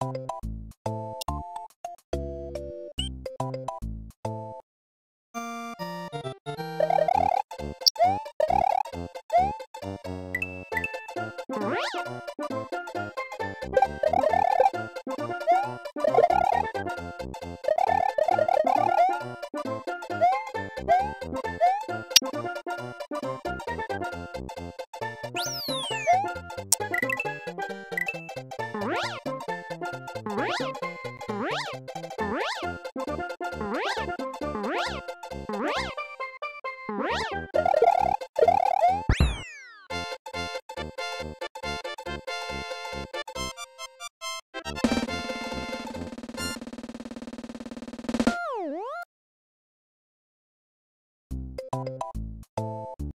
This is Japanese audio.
Bye. Rain! Rain! Rain! Rain! Rain!